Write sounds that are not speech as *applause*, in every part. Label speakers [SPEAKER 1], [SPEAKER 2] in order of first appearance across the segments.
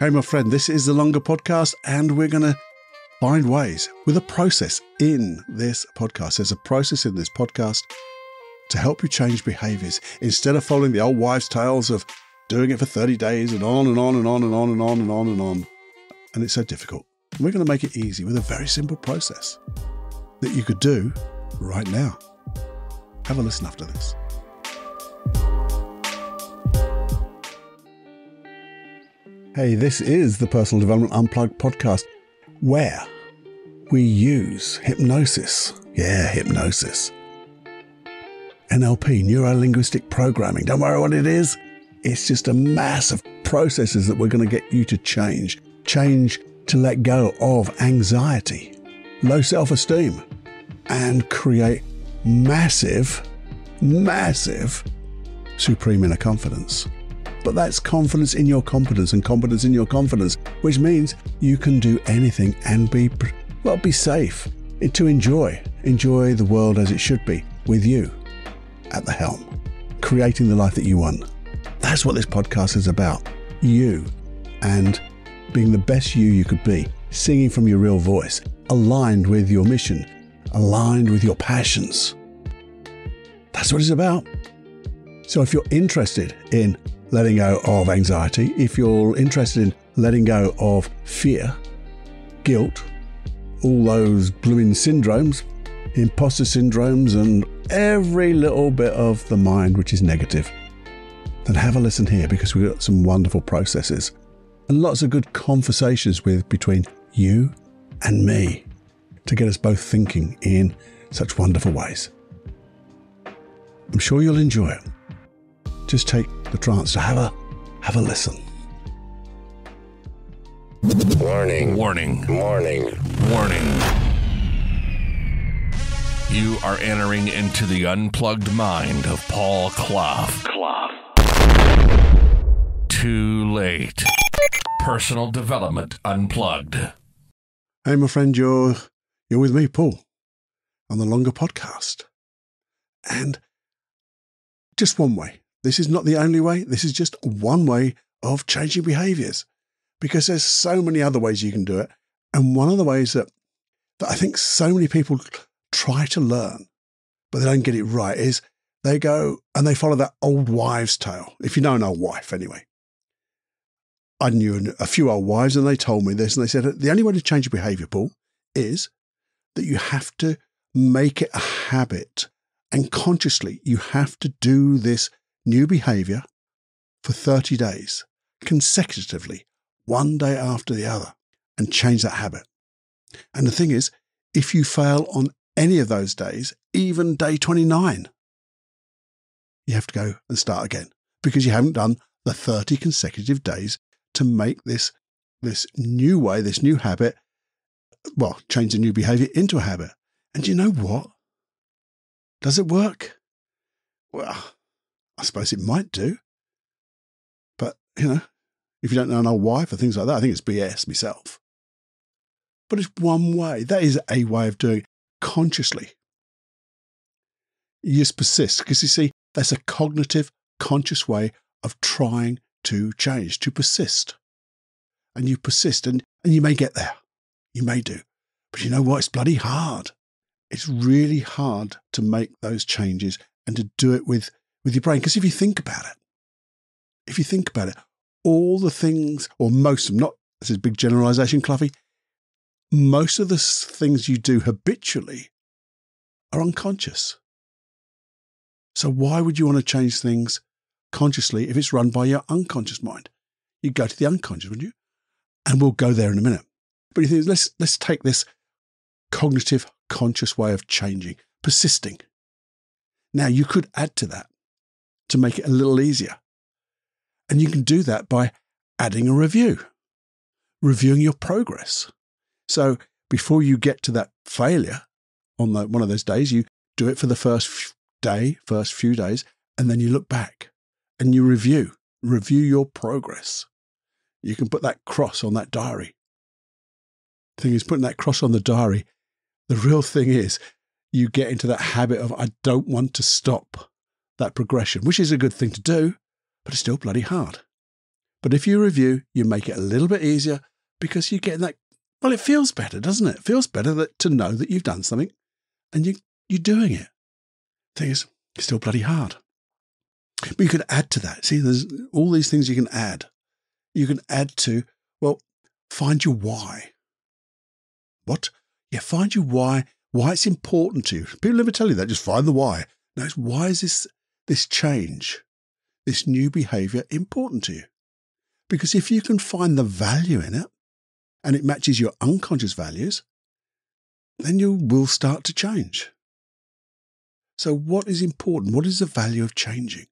[SPEAKER 1] Hey, my friend, this is the longer podcast, and we're going to find ways with a process in this podcast. There's a process in this podcast to help you change behaviors instead of following the old wives' tales of doing it for 30 days and on and on and on and on and on and on and on. And it's so difficult. We're going to make it easy with a very simple process that you could do right now. Have a listen after this. Hey, this is the Personal Development Unplugged podcast where we use hypnosis. Yeah, hypnosis. NLP, neuro linguistic programming. Don't worry what it is. It's just a mass of processes that we're going to get you to change. Change to let go of anxiety, low self esteem, and create massive, massive supreme inner confidence. But that's confidence in your competence and confidence in your confidence, which means you can do anything and be, well, be safe eh, to enjoy, enjoy the world as it should be with you at the helm, creating the life that you want. That's what this podcast is about. You and being the best you you could be, singing from your real voice, aligned with your mission, aligned with your passions. That's what it's about. So if you're interested in letting go of anxiety, if you're interested in letting go of fear, guilt, all those blooming syndromes, imposter syndromes, and every little bit of the mind which is negative, then have a listen here because we've got some wonderful processes and lots of good conversations with between you and me to get us both thinking in such wonderful ways. I'm sure you'll enjoy it. Just take the chance to have a have a listen.
[SPEAKER 2] Warning.
[SPEAKER 3] Warning.
[SPEAKER 2] Warning.
[SPEAKER 3] Warning. You are entering into the unplugged mind of Paul Clough.
[SPEAKER 2] Clough.
[SPEAKER 3] Too late. Personal Development Unplugged.
[SPEAKER 1] Hey, my friend, you're you're with me, Paul, on the longer podcast, and just one way. This is not the only way. This is just one way of changing behaviors, because there's so many other ways you can do it. And one of the ways that that I think so many people try to learn, but they don't get it right, is they go and they follow that old wives' tale. If you know an old wife, anyway. I knew a few old wives and they told me this and they said the only way to change your behavior, Paul, is that you have to make it a habit and consciously you have to do this new behavior for 30 days consecutively, one day after the other, and change that habit. And the thing is, if you fail on any of those days, even day 29, you have to go and start again because you haven't done the 30 consecutive days to make this this new way, this new habit, well, change the new behavior into a habit. And you know what? Does it work? Well, I suppose it might do. But, you know, if you don't know an old wife or things like that, I think it's BS myself. But it's one way. That is a way of doing it consciously. You just persist because you see, that's a cognitive, conscious way of trying to change, to persist. And you persist, and, and you may get there. You may do. But you know what? It's bloody hard. It's really hard to make those changes and to do it with, with your brain. Because if you think about it, if you think about it, all the things, or most of them, not this is big generalization, Cloughie, most of the things you do habitually are unconscious. So why would you want to change things consciously if it's run by your unconscious mind. You go to the unconscious, wouldn't you? And we'll go there in a minute. But you think, let's let's take this cognitive, conscious way of changing, persisting. Now you could add to that to make it a little easier. And you can do that by adding a review, reviewing your progress. So before you get to that failure on the, one of those days, you do it for the first day, first few days, and then you look back and you review, review your progress. You can put that cross on that diary. The thing is, putting that cross on the diary, the real thing is you get into that habit of, I don't want to stop that progression, which is a good thing to do, but it's still bloody hard. But if you review, you make it a little bit easier because you get that. Well, it feels better, doesn't it? It feels better that, to know that you've done something and you, you're doing it. Thing is, it's still bloody hard. But you could add to that. See, there's all these things you can add. You can add to, well, find your why. What? Yeah, find your why, why it's important to you. People never tell you that, just find the why. No, it's why is this this change, this new behavior important to you? Because if you can find the value in it and it matches your unconscious values, then you will start to change. So, what is important? What is the value of changing?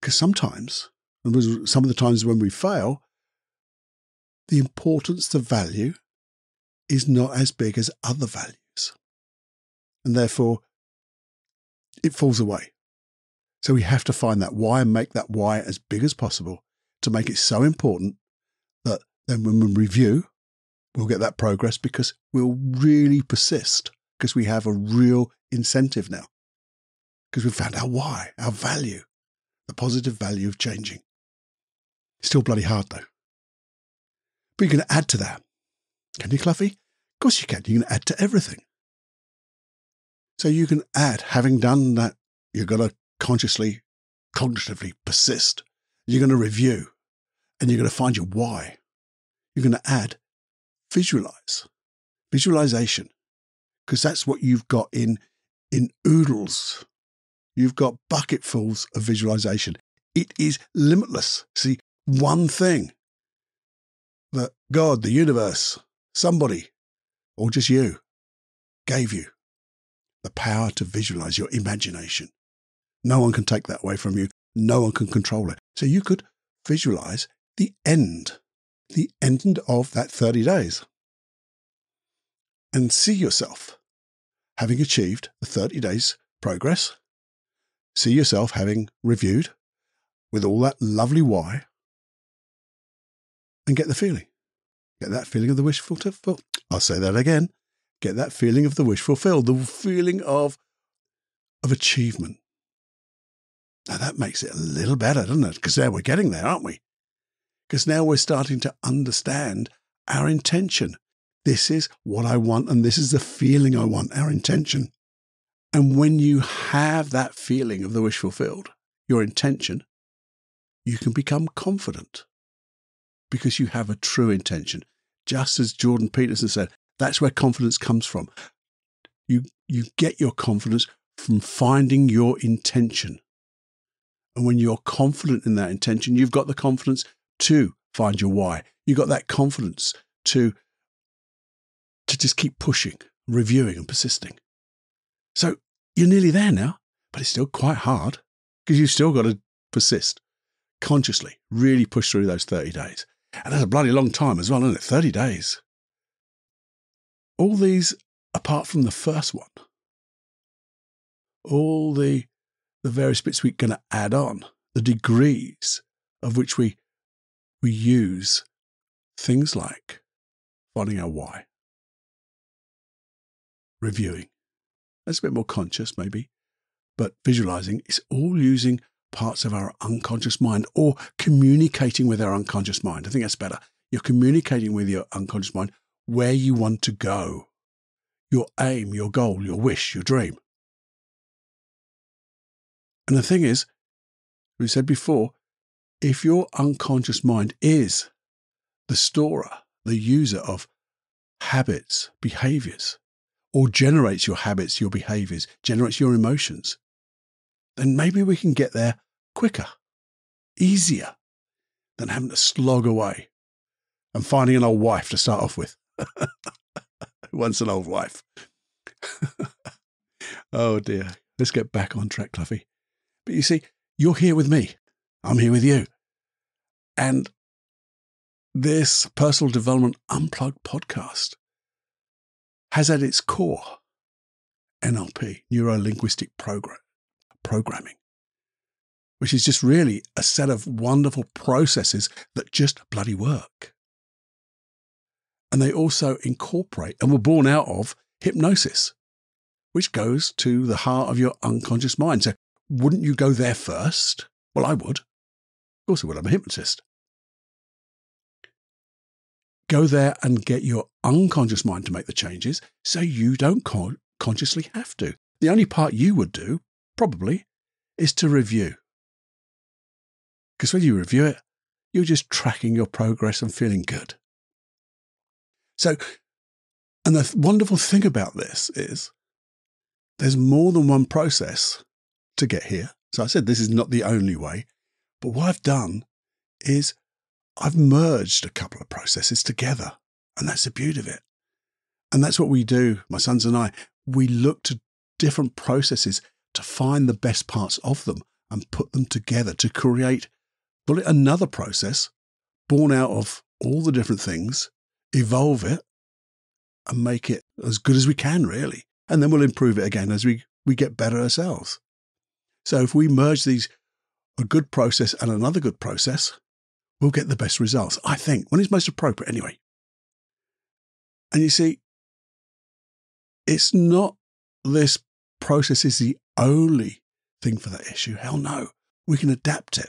[SPEAKER 1] Because sometimes, and some of the times when we fail, the importance, the value is not as big as other values. And therefore, it falls away. So we have to find that why and make that why as big as possible to make it so important that then when we review, we'll get that progress because we'll really persist because we have a real incentive now. Because we've found our why, our value, the positive value of changing. Still bloody hard though. But you can add to that. Can you, Cloughie? Of course you can. You can add to everything. So you can add, having done that, you're going to consciously, cognitively persist. You're going to review and you're going to find your why. You're going to add visualize, visualization, because that's what you've got in, in oodles. You've got bucketfuls of visualization. It is limitless. See, one thing that God, the universe, somebody, or just you, gave you the power to visualize your imagination. No one can take that away from you. No one can control it. So you could visualize the end, the end of that 30 days, and see yourself having achieved the 30 days progress. See yourself having reviewed with all that lovely why and get the feeling. Get that feeling of the wish fulfilled. I'll say that again. Get that feeling of the wish fulfilled, the feeling of, of achievement. Now that makes it a little better, doesn't it? Because now we're getting there, aren't we? Because now we're starting to understand our intention. This is what I want, and this is the feeling I want, our intention. And when you have that feeling of the wish fulfilled, your intention, you can become confident because you have a true intention. Just as Jordan Peterson said, that's where confidence comes from. You, you get your confidence from finding your intention. And when you're confident in that intention, you've got the confidence to find your why. You've got that confidence to, to just keep pushing, reviewing, and persisting. So you're nearly there now, but it's still quite hard because you've still got to persist consciously, really push through those 30 days. And that's a bloody long time as well, isn't it? 30 days. All these, apart from the first one, all the, the various bits we're going to add on, the degrees of which we, we use things like finding our why, reviewing. That's a bit more conscious, maybe, but visualizing is all using parts of our unconscious mind or communicating with our unconscious mind. I think that's better. You're communicating with your unconscious mind where you want to go, your aim, your goal, your wish, your dream. And the thing is, we said before, if your unconscious mind is the storer, the user of habits, behaviors, or generates your habits, your behaviors, generates your emotions, then maybe we can get there quicker, easier than having to slog away and finding an old wife to start off with. *laughs* Once an old wife. *laughs* oh dear. Let's get back on track, Cloughie. But you see, you're here with me. I'm here with you. And this personal development unplugged podcast has at its core NLP, neuro linguistic program, programming, which is just really a set of wonderful processes that just bloody work. And they also incorporate and were born out of hypnosis, which goes to the heart of your unconscious mind. So, wouldn't you go there first? Well, I would. Of course, I would. I'm a hypnotist. go there and get your unconscious mind to make the changes so you don't con- consciously have to. The only part you would do, probably, is to review. Because when you review it, you're just tracking your progress and feeling good. So, and the wonderful thing about this is there's more than one process to get here. So I said this is not the only way. But what I've done is I've merged a couple of processes together. And that's the beauty of it. And that's what we do, my sons and I. We look to different processes to find the best parts of them and put them together to create, call it another process born out of all the different things, evolve it and make it as good as we can, really. And then we'll improve it again as we, we get better ourselves. So if we merge these, a good process and another good process, we'll get the best results, I think, when it's most appropriate anyway. And you see, it's not this process is the only thing for that issue. Hell no. We can adapt it.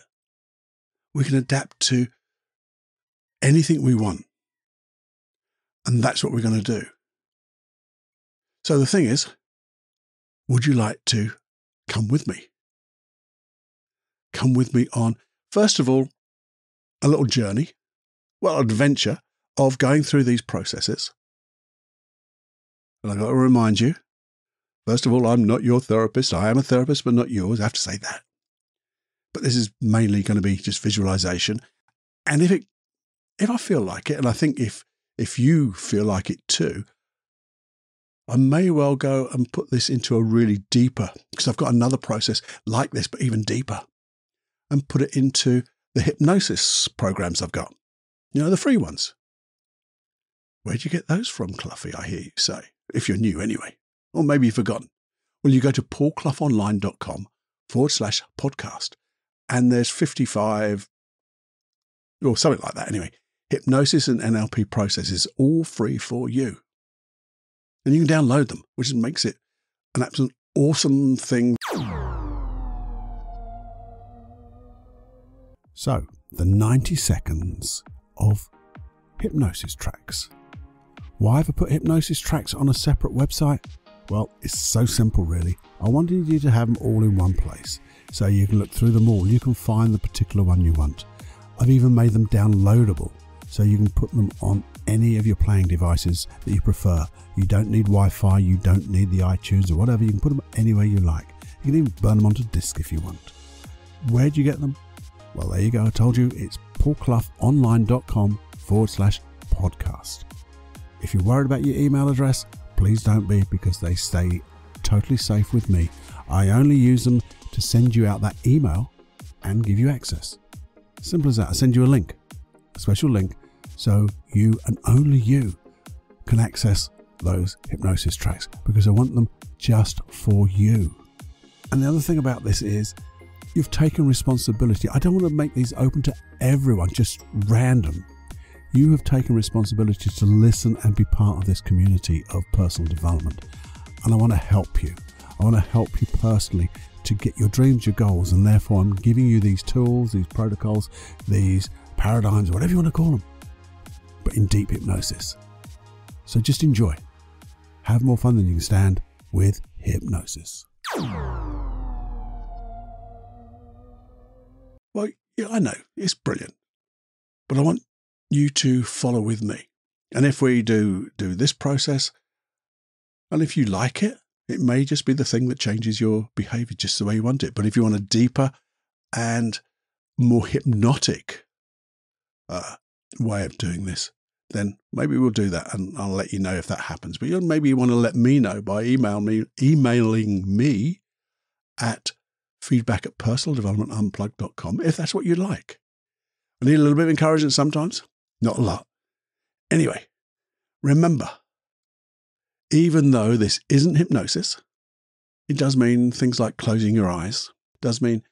[SPEAKER 1] We can adapt to anything we want. And that's what we're going to do. So the thing is, would you like to come with me? Come with me on, first of all, a little journey, well, adventure of going through these processes. And I've got to remind you, first of all, I'm not your therapist. I am a therapist, but not yours. I have to say that. But this is mainly going to be just visualization. And if it, if I feel like it, and I think if if you feel like it too, I may well go and put this into a really deeper, because I've got another process like this, but even deeper, and put it into the hypnosis programs I've got. You know, the free ones. Where'd you get those from, Cloughie? I hear you say, if you're new anyway, or maybe you've forgotten. Well, you go to paulcloughonline.com forward slash podcast, and there's 55 or something like that anyway. Hypnosis and NLP processes all free for you. And you can download them, which makes it an absolute awesome thing. So, the 90 seconds of hypnosis tracks. Why have I put hypnosis tracks on a separate website? Well, it's so simple, really. I wanted you to have them all in one place so you can look through them all. You can find the particular one you want. I've even made them downloadable so you can put them on any of your playing devices that you prefer. You don't need Wi Fi, you don't need the iTunes or whatever. You can put them anywhere you like. You can even burn them onto disk if you want. Where do you get them? Well, there you go. I told you it's paulcloughonline.com forward slash podcast. If you're worried about your email address, please don't be because they stay totally safe with me. I only use them to send you out that email and give you access. Simple as that. I send you a link, a special link, so you and only you can access those hypnosis tracks because I want them just for you. And the other thing about this is you've taken responsibility. I don't want to make these open to everyone, just random. You have taken responsibility to listen and be part of this community of personal development. And I want to help you. I want to help you personally to get your dreams, your goals, and therefore I'm giving you these tools, these protocols, these paradigms, whatever you want to call them, but in deep hypnosis. So just enjoy. Have more fun than you can stand with hypnosis. Well, yeah, I know it's brilliant, but I want you to follow with me. And if we do do this process, and if you like it, it may just be the thing that changes your behavior just the way you want it. But if you want a deeper and more hypnotic uh, way of doing this, then maybe we'll do that and I'll let you know if that happens. But maybe you want to let me know by email me, emailing me at feedback at personaldevelopmentunplugged.com if that's what you'd like. I need a little bit of encouragement sometimes, not a lot. Anyway, remember, even though this isn't hypnosis, it does mean things like closing your eyes, does mean,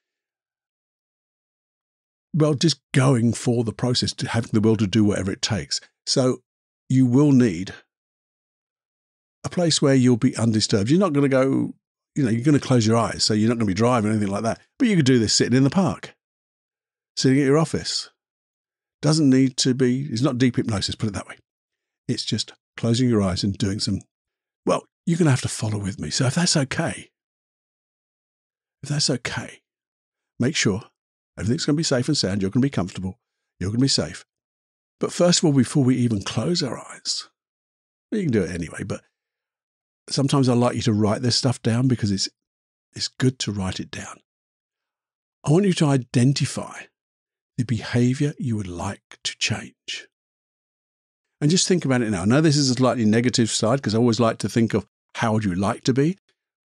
[SPEAKER 1] well, just going for the process, to having the will to do whatever it takes. So you will need a place where you'll be undisturbed. You're not going to go, you know, you're going to close your eyes, so you're not going to be driving or anything like that. But you could do this sitting in the park, sitting at your office. Doesn't need to be, it's not deep hypnosis, put it that way. It's just closing your eyes and doing some, well, you're going to have to follow with me. So if that's okay, if that's okay, make sure everything's going to be safe and sound. You're going to be comfortable. You're going to be safe. But first of all, before we even close our eyes, you can do it anyway, but sometimes I like you to write this stuff down because it's, it's good to write it down. I want you to identify the behavior you would like to change. And just think about it now. I know this is a slightly negative side because I always like to think of how would you like to be,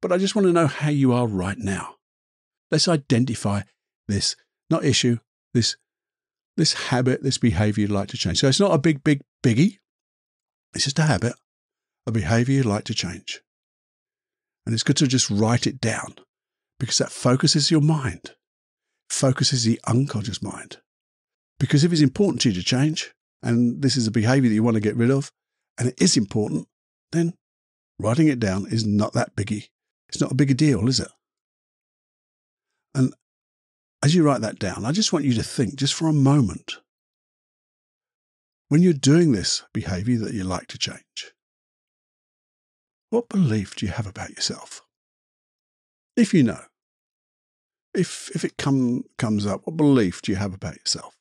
[SPEAKER 1] but I just want to know how you are right now. Let's identify this, not issue, this, this habit, this behavior you'd like to change. So it's not a big, big biggie. It's just a habit, a behavior you'd like to change. And it's good to just write it down because that focuses your mind, focuses the unconscious mind. Because if it's important to you to change, and this is a behavior that you want to get rid of, and it is important, then writing it down is not that biggie. It's not a big deal, is it? And as you write that down, I just want you to think just for a moment when you're doing this behavior that you like to change, what belief do you have about yourself? If you know, if, if it come, comes up, what belief do you have about yourself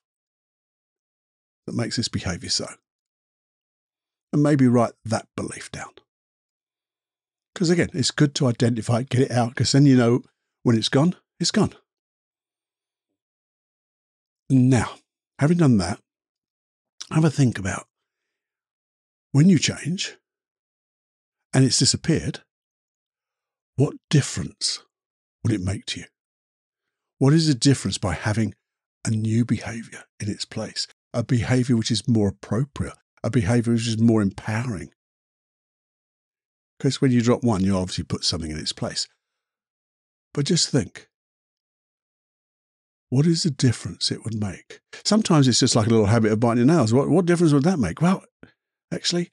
[SPEAKER 1] that makes this behavior so? And maybe write that belief down. Because again, it's good to identify get it out, because then you know when it's gone, it's gone. Now, having done that, have a think about when you change and it's disappeared, what difference would it make to you? What is the difference by having a new behavior in its place? A behavior which is more appropriate, a behavior which is more empowering. Because when you drop one, you obviously put something in its place. But just think what is the difference it would make? Sometimes it's just like a little habit of biting your nails. What, what difference would that make? Well, actually,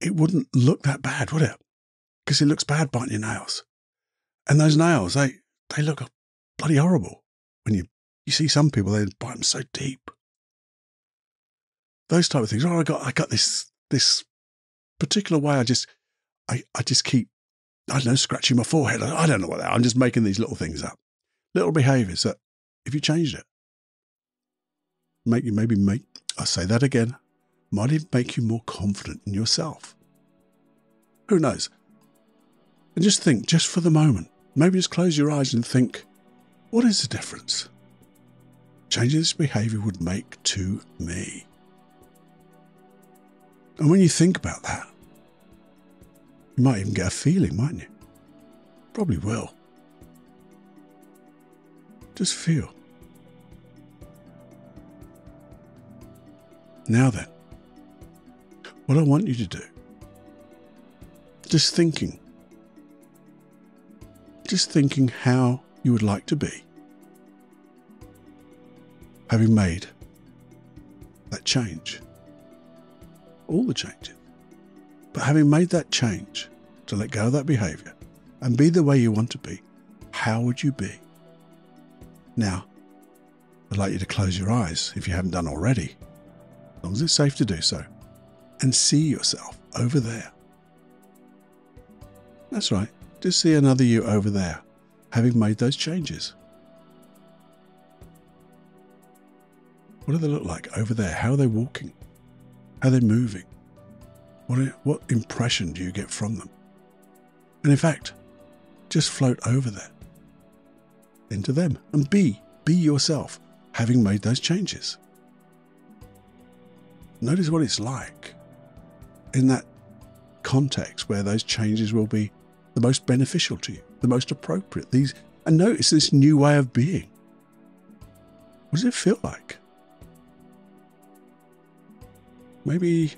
[SPEAKER 1] it wouldn't look that bad, would it? Because it looks bad biting your nails. And those nails, they, they look bloody horrible when you, you see some people, they bite them so deep. Those type of things. Oh, I got, I got this, this particular way. I just, I, I just keep, I don't know, scratching my forehead. I don't know what that. I'm just making these little things up, little behaviors that, if you changed it, make you maybe make. I say that again. Might it make you more confident in yourself? Who knows? And just think, just for the moment, maybe just close your eyes and think, what is the difference changing this behavior would make to me? And when you think about that, you might even get a feeling, mightn't you? Probably will. Just feel. Now then, what I want you to do, just thinking, just thinking how you would like to be, having made that change, all the changes. But having made that change to let go of that behavior and be the way you want to be, how would you be? Now, I'd like you to close your eyes if you haven't done already, as long as it's safe to do so, and see yourself over there. That's right, just see another you over there, having made those changes. What do they look like over there? How are they walking? How are they moving? What, what impression do you get from them? And in fact, just float over there into them and be, be yourself, having made those changes. Notice what it's like in that context where those changes will be the most beneficial to you, the most appropriate. These and notice this new way of being. What does it feel like? Maybe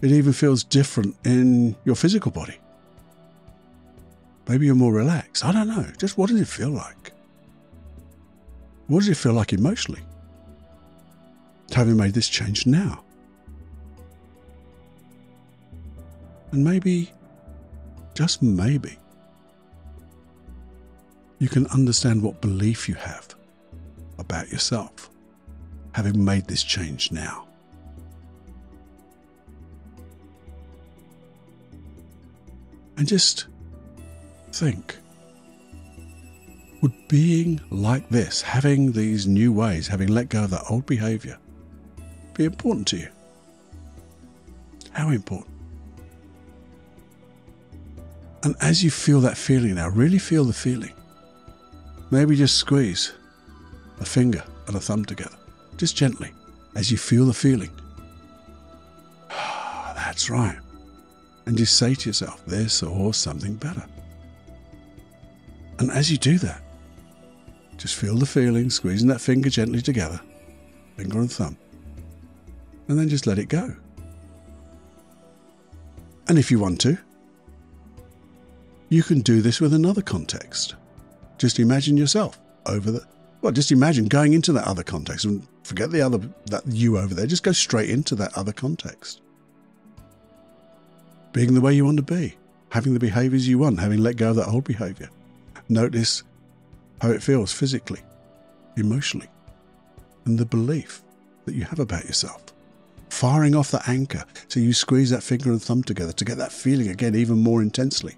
[SPEAKER 1] it even feels different in your physical body. Maybe you're more relaxed. I don't know. Just what does it feel like? What does it feel like emotionally? Having made this change now. And maybe, just maybe, you can understand what belief you have about yourself, having made this change now. And just think would being like this, having these new ways, having let go of that old behavior, be important to you? How important? And as you feel that feeling now, really feel the feeling. Maybe just squeeze a finger and a thumb together, just gently, as you feel the feeling. *sighs* That's right. And just say to yourself, this or something better. And as you do that, just feel the feeling, squeezing that finger gently together, finger and thumb, and then just let it go. And if you want to, you can do this with another context. Just imagine yourself over the well, just imagine going into that other context and forget the other that you over there. Just go straight into that other context. Being the way you want to be, having the behaviors you want, having let go of that old behavior. Notice how it feels physically, emotionally, and the belief that you have about yourself. Firing off that anchor so you squeeze that finger and thumb together to get that feeling again even more intensely.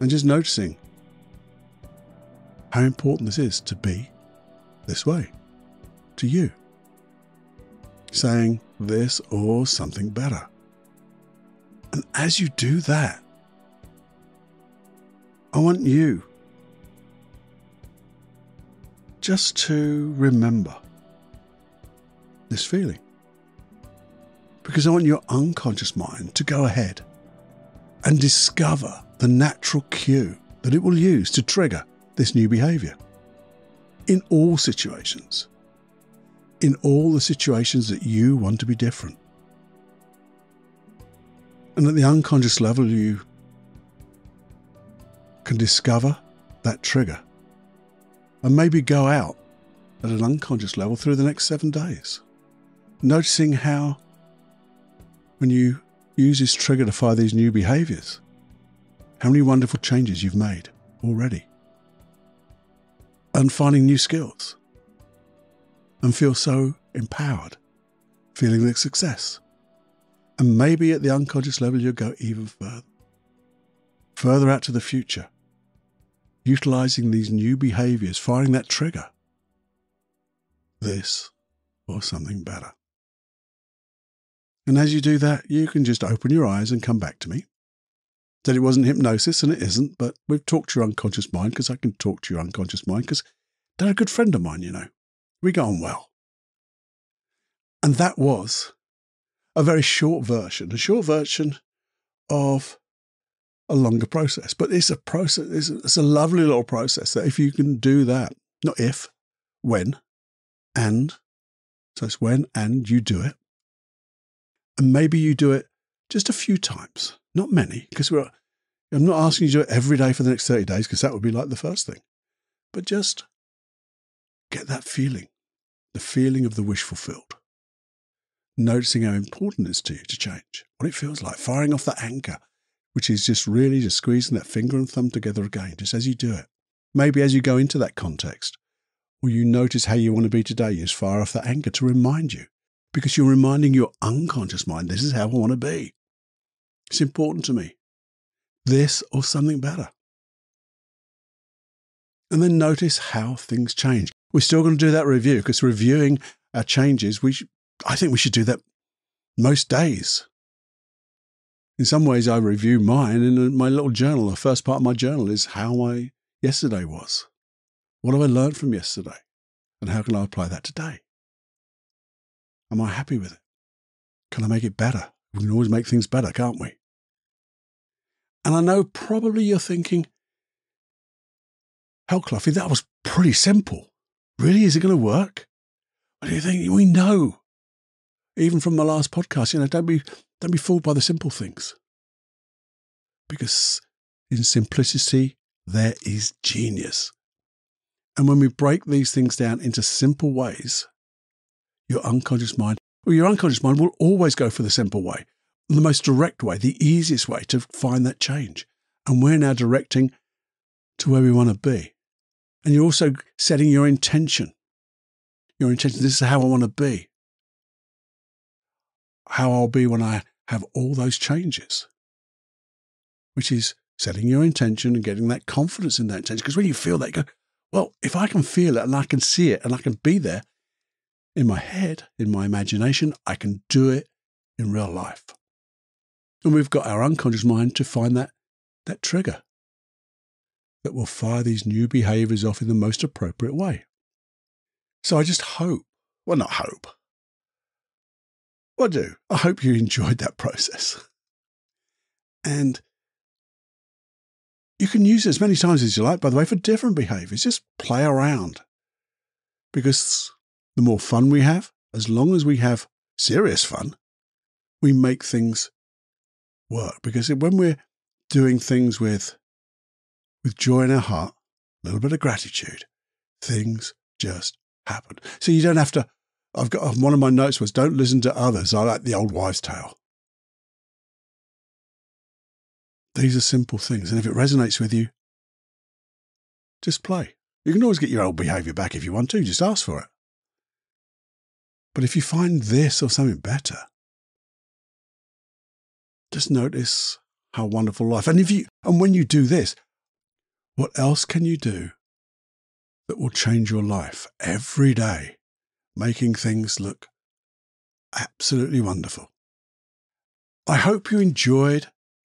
[SPEAKER 1] And just noticing how important this is to be this way, to you. Saying this or something better. And as you do that, I want you just to remember this feeling. Because I want your unconscious mind to go ahead and discover the natural cue that it will use to trigger this new behavior. In all situations. In all the situations that you want to be different. And at the unconscious level, you can discover that trigger and maybe go out at an unconscious level through the next seven days. Noticing how, when you use this trigger to fire these new behaviors, how many wonderful changes you've made already. And finding new skills. And feel so empowered, feeling like success. And maybe at the unconscious level, you'll go even further, further out to the future utilizing these new behaviors, firing that trigger. This or something better. And as you do that, you can just open your eyes and come back to me. Said it wasn't hypnosis, and it isn't, but we've talked to your unconscious mind because I can talk to your unconscious mind because they're a good friend of mine, you know. We go on well. And that was a very short version, a short version of a longer process. But it's a process, it's a, it's a lovely little process that if you can do that, not if, when, and, so it's when and you do it. And maybe you do it just a few times, not many, because we're, I'm not asking you to do it every day for the next 30 days, because that would be like the first thing. But just get that feeling, the feeling of the wish fulfilled. Noticing how important it is to you to change, what it feels like, firing off that anchor, which is just really just squeezing that finger and thumb together again, just as you do it. Maybe as you go into that context, will you notice how you want to be today? You just fire off that anchor to remind you, because you're reminding your unconscious mind, this is how I want to be. It's important to me. This or something better. And then notice how things change. We're still going to do that review because reviewing our changes, we I think we should do that most days in some ways, I review mine in my little journal. The first part of my journal is how my yesterday was. What have I learned from yesterday? And how can I apply that today? Am I happy with it? Can I make it better? We can always make things better, can't we? And I know probably you're thinking, hell, Cloughie, that was pretty simple. Really? Is it going to work? What do you think? We know. Even from my last podcast, you know, don't be don't be fooled by the simple things. Because in simplicity, there is genius. And when we break these things down into simple ways, your unconscious mind, well, your unconscious mind will always go for the simple way, the most direct way, the easiest way to find that change. And we're now directing to where we want to be. And you're also setting your intention. Your intention, this is how I want to be. How I'll be when I have all those changes. which is setting your intention and getting that confidence in that intention. Because when you feel that, you go, well, if I can feel it and I can see it and I can be there in my head, in my imagination, I can do it in real life. And we've got our unconscious mind to find that, that trigger that will fire these new behaviors off in the most appropriate way. So I just hope, well, not hope, well, I do. I hope you *laughs* enjoyed that process. And you can use it as many times as you like, by the way, for different behaviors. Just play around. Because the more fun we have, as long as we have serious fun, we make things work. Because when we're doing things with, with joy in our heart, a little bit of gratitude, things just happen. So you don't have to. I've got uh, one of my notes was don't listen to others. I like the old wives' tale. These are simple things. And if it resonates with you, just play. You can always get your old behavior back if you want to, just ask for it. But if you find this or something better, just notice how wonderful life. And if you and when you do this, what else can you do that will change your life every day, making things look absolutely wonderful? I hope you enjoyed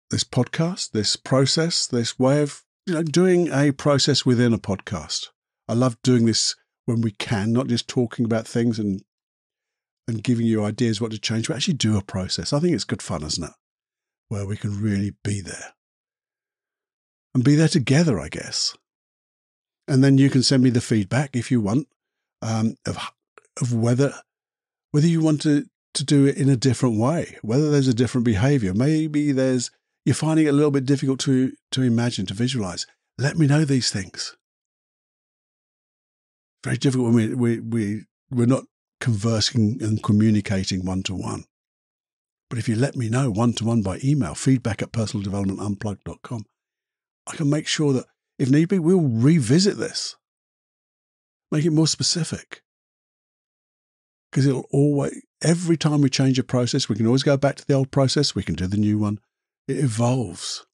[SPEAKER 1] this podcast, this process, this way of you know doing a process within a podcast. I love doing this when we can, not just talking about things and and giving you ideas what to change, but actually do a process. I think it's good fun, isn't it? Where we can really be there. And be there together, I guess. And then you can send me the feedback if you want um, of of whether whether you want to to do it in a different way, whether there's a different behavior. Maybe there's you're finding it a little bit difficult to, to imagine, to visualize, let me know these things. Very difficult when we, we, we, we're not conversing and communicating one to one. But if you let me know one to one by email, feedback at personaldevelopmentunplugged.com, I can make sure that if need be, we'll revisit this, make it more specific. Because it'll always, every time we change a process, we can always go back to the old process, we can do the new one, it evolves.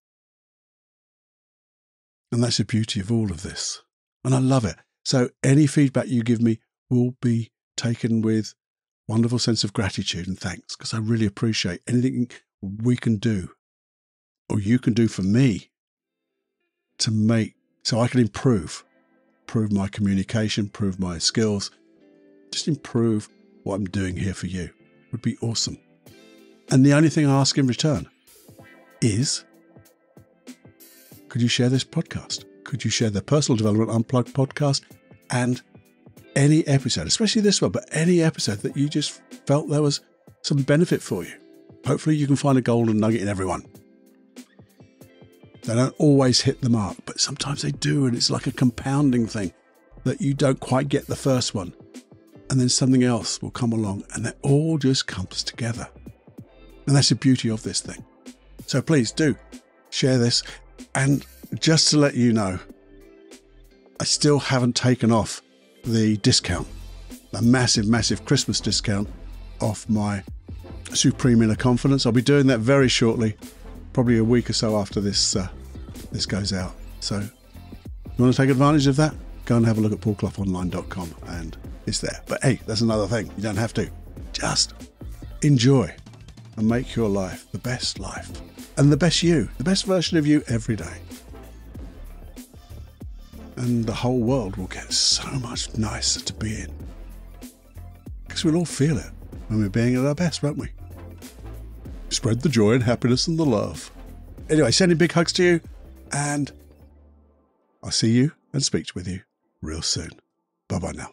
[SPEAKER 1] And that's the beauty of all of this. And I love it. So any feedback you give me will be taken with wonderful sense of gratitude and thanks because I really appreciate anything we can do or you can do for me to make so I can improve, improve my communication, improve my skills, just improve what I'm doing here for you would be awesome. And the only thing I ask in return is could you share this podcast? Could you share the Personal Development Unplugged podcast and any episode, especially this one, but any episode that you just felt there was some benefit for you? Hopefully, you can find a golden nugget in everyone. They don't always hit the mark, but sometimes they do, and it's like a compounding thing that you don't quite get the first one, and then something else will come along, and it all just comes together. And that's the beauty of this thing. So please do share this. And just to let you know, I still haven't taken off the discount, a massive, massive Christmas discount off my Supreme Inner Confidence. I'll be doing that very shortly, probably a week or so after this uh, this goes out. So, you want to take advantage of that? Go and have a look at paulcloughonline.com and it's there. But hey, that's another thing. You don't have to. Just enjoy and make your life the best life and the best you, the best version of you every day. And the whole world will get so much nicer to be in. Because we'll all feel it when we're being at our best, won't we? Spread the joy and happiness and the love. Anyway, sending big hugs to you, and I'll see you and speak with you real soon. Bye bye now.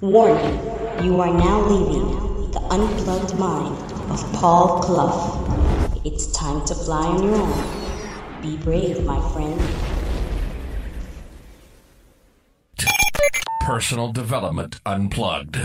[SPEAKER 2] Warning, you are now leaving unplugged mind of Paul Clough. It's time to fly on your own. Be brave, my friend.
[SPEAKER 3] Personal Development Unplugged.